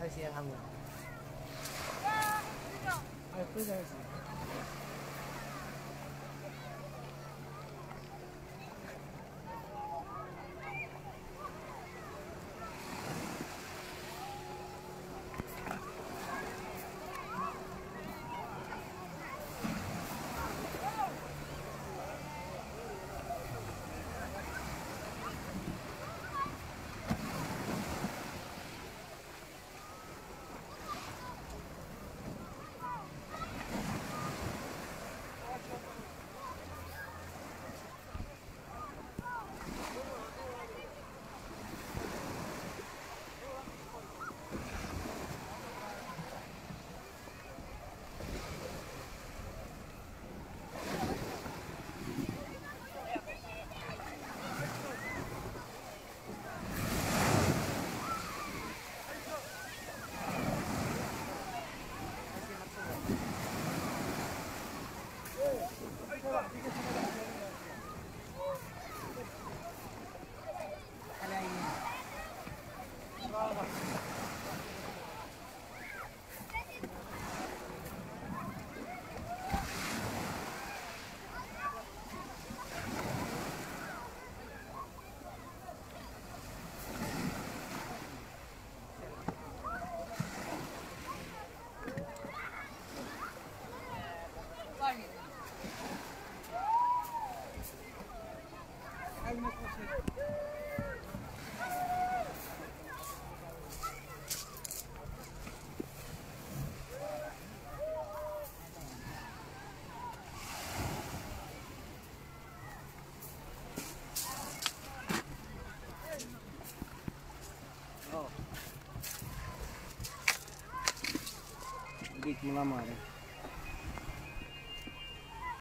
他先他们。哎，不在 Vamos lá,